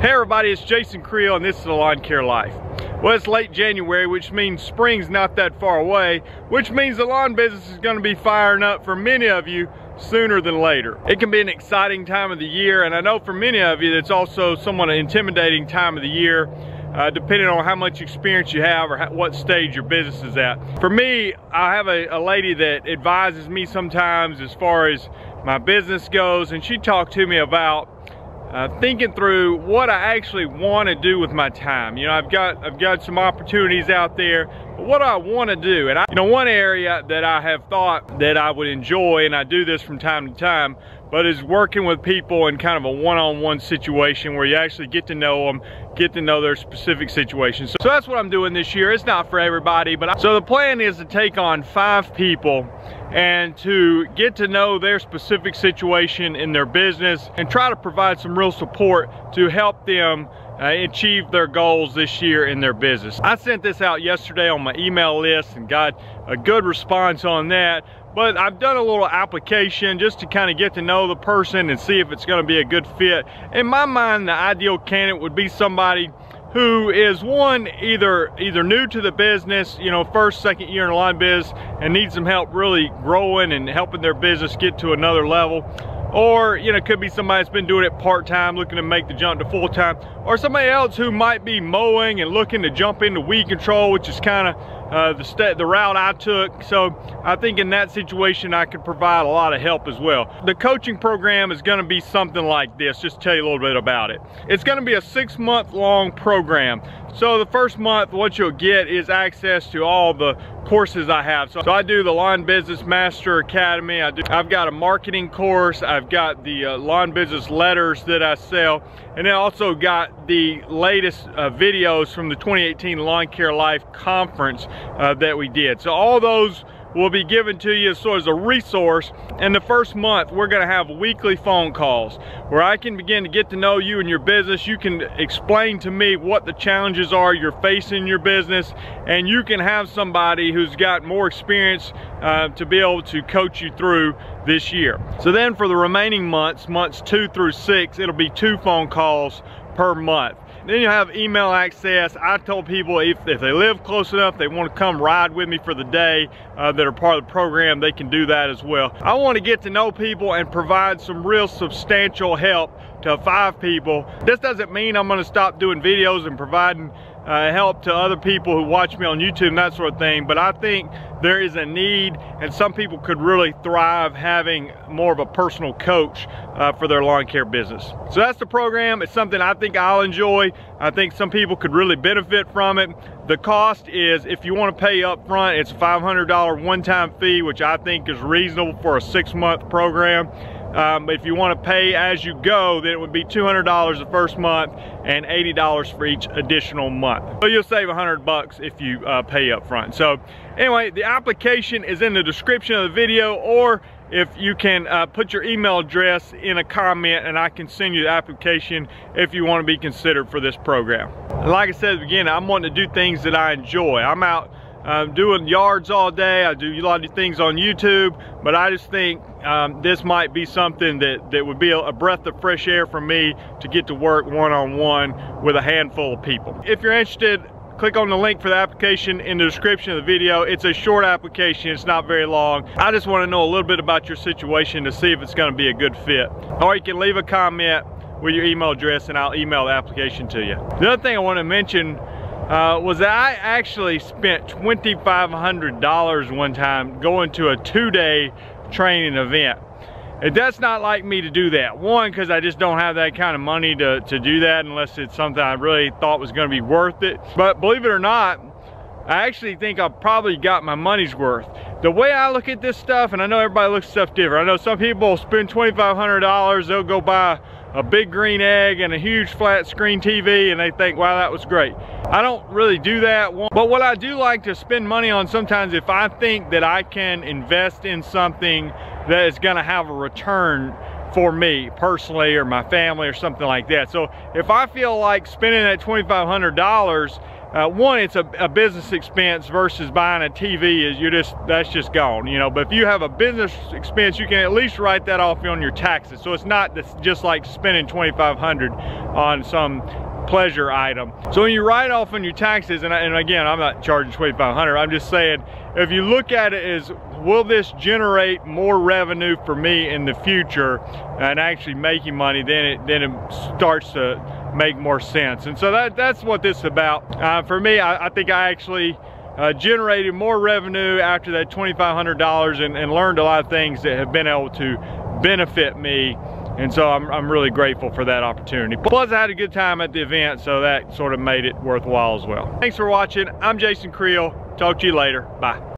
Hey everybody, it's Jason Creel and this is the Lawn Care Life. Well, it's late January, which means spring's not that far away, which means the lawn business is gonna be firing up for many of you sooner than later. It can be an exciting time of the year, and I know for many of you, it's also somewhat an intimidating time of the year, uh, depending on how much experience you have or how, what stage your business is at. For me, I have a, a lady that advises me sometimes as far as my business goes, and she talked to me about uh, thinking through what I actually want to do with my time. You know, I've got I've got some opportunities out there, but what I want to do? And I, you know, one area that I have thought that I would enjoy, and I do this from time to time, but is working with people in kind of a one-on-one -on -one situation where you actually get to know them, get to know their specific situation. So, so that's what I'm doing this year. It's not for everybody, but I, so the plan is to take on five people and to get to know their specific situation in their business and try to provide some real support to help them uh, achieve their goals this year in their business. I sent this out yesterday on my email list and got a good response on that but I've done a little application just to kind of get to know the person and see if it's going to be a good fit. In my mind, the ideal candidate would be somebody who is one either either new to the business you know first second year in the lawn biz and needs some help really growing and helping their business get to another level or you know could be somebody that's been doing it part-time looking to make the jump to full-time or somebody else who might be mowing and looking to jump into weed control which is kind of uh, the, the route I took. So I think in that situation, I could provide a lot of help as well. The coaching program is gonna be something like this, just tell you a little bit about it. It's gonna be a six month long program. So the first month, what you'll get is access to all the courses I have. So, so I do the Lawn Business Master Academy. I do, I've got a marketing course. I've got the uh, Lawn Business letters that I sell. And then also got the latest uh, videos from the 2018 Lawn Care Life Conference uh, that we did. So all those will be given to you so as a resource. In the first month, we're gonna have weekly phone calls where I can begin to get to know you and your business. You can explain to me what the challenges are you're facing in your business, and you can have somebody who's got more experience uh, to be able to coach you through this year. So then for the remaining months, months two through six, it'll be two phone calls per month. Then you have email access. I told people if, if they live close enough, they want to come ride with me for the day uh, that are part of the program, they can do that as well. I want to get to know people and provide some real substantial help to five people. This doesn't mean I'm going to stop doing videos and providing uh, help to other people who watch me on YouTube and that sort of thing. But I think there is a need and some people could really thrive having more of a personal coach uh, for their lawn care business. So that's the program. It's something I think I'll enjoy. I think some people could really benefit from it. The cost is, if you want to pay up front, it's a $500 one-time fee, which I think is reasonable for a six-month program. Um, if you want to pay as you go, then it would be $200 the first month and $80 for each additional month. So you'll save 100 bucks if you uh, pay up front. So anyway, the application is in the description of the video or if you can uh, put your email address in a comment and I can send you the application if you want to be considered for this program. like I said at the beginning, I'm wanting to do things that I enjoy. I'm out um, doing yards all day. I do a lot of things on YouTube, but I just think um, this might be something that, that would be a, breath of fresh air for me to get to work one-on-one -on -one with a handful of people. If you're interested, click on the link for the application in the description of the video. It's a short application, it's not very long. I just wanna know a little bit about your situation to see if it's gonna be a good fit. Or you can leave a comment with your email address and I'll email the application to you. The other thing I wanna mention uh, was that I actually spent $2,500 one time going to a two-day training event. And that's not like me to do that. One, because I just don't have that kind of money to, to do that unless it's something I really thought was gonna be worth it. But believe it or not, I actually think I probably got my money's worth. The way I look at this stuff, and I know everybody looks stuff different. I know some people spend $2,500, they'll go buy a big green egg and a huge flat screen TV and they think, wow, that was great. I don't really do that. But what I do like to spend money on sometimes if I think that I can invest in something that is gonna have a return for me personally or my family or something like that. So if I feel like spending that $2,500 uh, one, it's a, a, business expense versus buying a TV is you just, that's just gone, you know. But if you have a business expense, you can at least write that off on your taxes. So it's not just like spending 2,500 on some pleasure item. So when you write off on your taxes, and, and again, I'm not charging 2,500, I'm just saying, if you look at it as, will this generate more revenue for me in the future and actually making money, then it, then it starts to make more sense. And so that, that's what this is about. Uh, for me, I, I, think I actually uh, generated more revenue after that $2,500 and, and learned a lot of things that have been able to benefit me and so I'm, I'm really grateful for that opportunity. Plus I had a good time at the event, so that sort of made it worthwhile as well. Thanks for watching. I'm Jason Creel. Talk to you later. Bye.